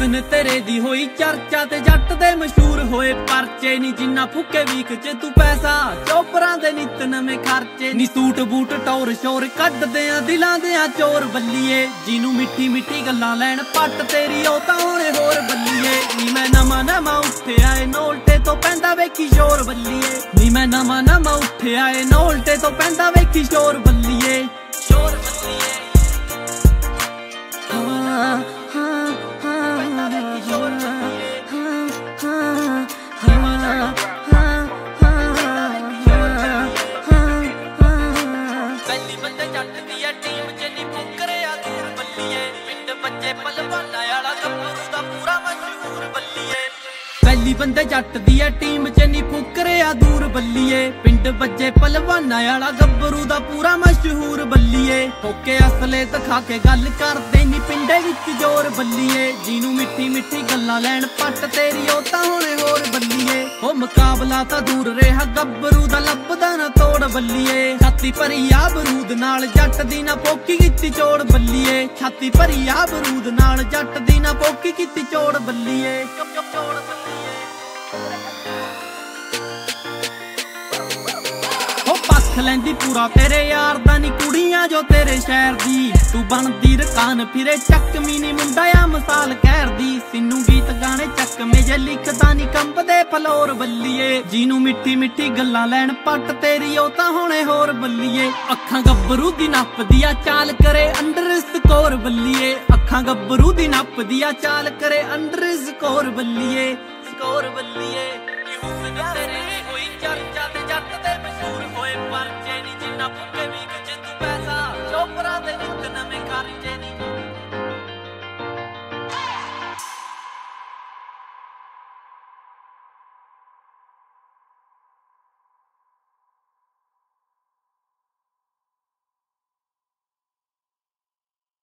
ਤੇਰੇ ਦੀ ਹੋਈ ਚਰਚਾ ਤੇ ਜੱਟ ਦੇ ਮਸ਼ਹੂਰ ਹੋਏ ਪਰਚੇ ਨਹੀਂ ਜਿੰਨਾ ਫੁੱਕੇ ਵੀਕ ਚ ਤੂੰ ਪੈਸਾ, ਚੋਪਰਾਂ ਦੇ ਨਿੱਤ ਨਵੇਂ ਖਰਚੇ ਨੀ ਸੂਟ ਬੂਟ, ਟੌਰ ਸ਼ੋਰ ਕੱਢਦੇ ਆ, ਦਿਲਾਂ ਦੇ ਆ ਚੋਰ ਬੱਲੀਏ। ਜਿਹਨੂੰ ਮਿੱਠੀ ਮਿੱਠੀ ਗੱਲਾਂ ਲੈਣ ਪੱਟ ਤੇਰੀ, ਉਹ ਤਾਂ ਹੁਣੇ ਹੋਰ ਬੱਲੀਏ। ਨੀ ਮੈਂ ਨਵਾਂ ਨਵਾਂ ਉੱਠਿਆ ਏ ਨੋਲਟੇ ਤੋਂ ਪੈਂਦਾ ਵੇਖੀ ਸ਼ੋਰ ਬੱਲੀਏ। ਨੀ ਮੈਂ ਨਵਾਂ ਨਵਾਂ ਉੱਠਿਆ ਏ ਨੋਲਟੇ ਤੋਂ ਪੈਂਦਾ ਵੇਖੀ ਸ਼ੋਰ ਬੱਲੀਏ। ਪਿੰਡ ਬੱਚੇ ਪਹਿਲੀ ਬੰਦੇ ਜੱਟ ਦੀ ਐ, ਟੀਮ ਚ ਨਹੀਂ ਫੁਕਰਿਆ ਦੂਰ ਬੱਲੀਏ। ਪਿੰਡ ਬੱਚੇ ਪਲਵਾਨਾ ਵਾਲਾ ਗੱਭਰੂ ਦਾ ਪੂਰਾ ਮਸ਼ਹੂਰ ਬੱਲੀਏ। ਠੋਕੇ ਅਸਲੇ ਦਿਖਾ ਕੇ ਗੱਲ ਕਰਦੇ ਨਹੀਂ ਪਿੰਡੇ ਵਿੱਚ ਜ਼ੋਰ ਬੱਲੀਏ। ਜਿਹਨੂੰ ਮਿੱਠੀ ਮਿੱਠੀ ਗੱਲਾਂ ਲੈਣ ਪੱਟ ਤੇਰੀ, ਉਹ ਤਾਂ ਹੁਣੇ ਹੋਰ ਬੱਲੀਏ। ਉਹ ਮੁਕਾਬਲਾ ਤਾਂ ਦੂਰ ਰਿਹਾ, ਗੱਭਰੂ ਦਾ ਲੱਭਦਾ ਨਾ ਤੋੜ ਬੱਲੀਏ। ਛਾਤੀ ਭਰੀ ਆ ਬਰੂਦ ਨਾਲ ਜੱਟ ਦੀ ਨਾ ਪੋਕੀ ਕੀਤੀ ਚੋੜ ਬੱਲੀਏ। ਛਾਤੀ ਭਰੀ ਆ ਬਰੂਦ ਨਾਲ ਜੱਟ ਦੀ ਨਾ ਪੋਕੀ ਕੀਤੀ ਚੋੜ ਬੱਲੀਏ। ਚੋੜ ਬੱਲੀਏ। ਉਹ ਲੈਂਦੀ ਪੂਰਾ ਤੇਰੇ ਯਾਰ ਦਾ ਨੀ ਕੁੜੀਆਂ ਜੋ ਤੇਰੇ ਸ਼ਹਿਰ ਦੀ। ਤੂੰ ਬਣਦੀ ਰਕਾਨ, ਫਿਰੇ ਚੱਕਮੀ ਨੀ ਮੁੰਡਾ ਆ ਮਿਸਾਲ ਕਹਿਰ ਦੀ। ਸਿੰਨੂ ਗੀਤ ਗਾਣੇ ਚੱਕਮੇ ਜੇ ਲਿਖਦਾ ਨੀ ਕੰਬਦੇ ਫਲੋਰ ਬੱਲੀਏ। ਜਿਹਨੂੰ ਮਿੱਠੀ ਮਿੱਠੀ ਗੱਲਾਂ ਲੈਣ ਪੱਟ ਤੇਰੀ, ਉਹ ਤਾਂ ਹੁਣੇ ਹੋਰ ਬੱਲੀਏ। ਅੱਖਾਂ ਗੱਭਰੂ ਦੀ ਨੱਪਦੀ ਆ ਚਾਲ ਕਰੇ ਅੰਡਰ ਸਕੋਰ ਬੱਲੀਏ। ਅੱਖਾਂ ਗੱਭਰੂ ਦੀ ਨੱਪਦੀ ਆ ਚਾਲ ਕਰੇ ਅੰਡਰ ਸਕੋਰ ਬੱਲੀਏ। ਸਕੋਰ ਬੱਲੀਏ ਇਹ ਹੁਸਨ ਨਾ ਪੁੱਗੇ ਵੀ ਕਿ ਜੇ ਤੂੰ ਪੈਸਾ। ਚੋਪਰਾ ਦੇ ਨੂੰ